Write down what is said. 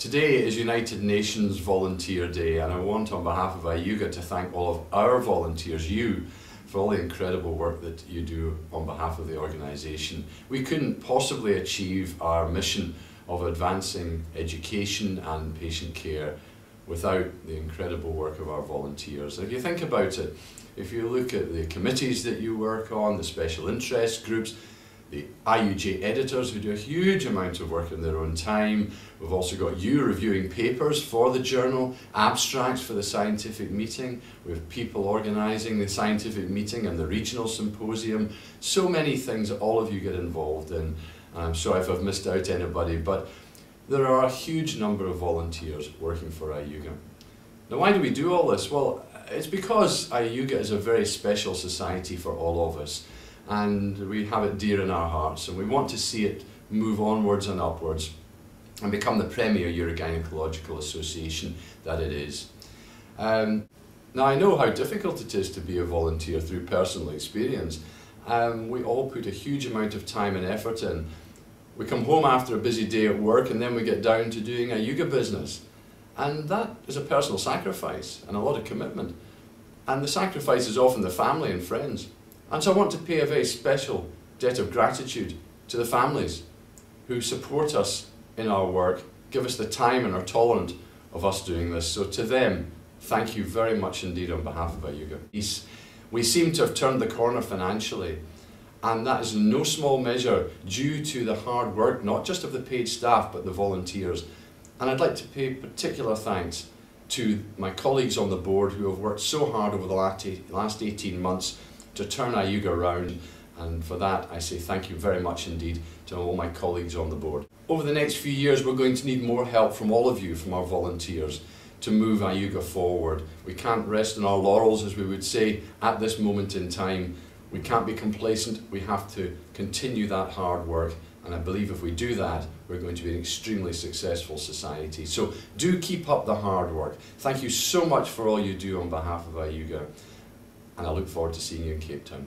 Today is United Nations Volunteer Day and I want on behalf of IUGA to thank all of our volunteers, you, for all the incredible work that you do on behalf of the organisation. We couldn't possibly achieve our mission of advancing education and patient care without the incredible work of our volunteers. If you think about it, if you look at the committees that you work on, the special interest groups, the IUJ editors who do a huge amount of work in their own time. We've also got you reviewing papers for the journal, abstracts for the scientific meeting. We have people organising the scientific meeting and the regional symposium. So many things that all of you get involved in. I'm sorry if I've missed out anybody, but there are a huge number of volunteers working for IUGA. Now why do we do all this? Well, it's because IUGA is a very special society for all of us and we have it dear in our hearts and we want to see it move onwards and upwards and become the premier urogynecological association that it is. Um, now I know how difficult it is to be a volunteer through personal experience. Um, we all put a huge amount of time and effort in. We come home after a busy day at work and then we get down to doing IUGA business. And that is a personal sacrifice and a lot of commitment. And the sacrifice is often the family and friends. And so I want to pay a very special debt of gratitude to the families who support us in our work, give us the time and are tolerant of us doing this. So to them, thank you very much indeed on behalf of IUGA. We seem to have turned the corner financially and that is no small measure due to the hard work, not just of the paid staff, but the volunteers. And I'd like to pay particular thanks to my colleagues on the board who have worked so hard over the last 18 months to turn IUGA around and for that I say thank you very much indeed to all my colleagues on the board. Over the next few years we're going to need more help from all of you, from our volunteers, to move IUGA forward. We can't rest on our laurels as we would say at this moment in time. We can't be complacent, we have to continue that hard work and I believe if we do that, we're going to be an extremely successful society. So do keep up the hard work. Thank you so much for all you do on behalf of IUGA and I look forward to seeing you in Cape Town.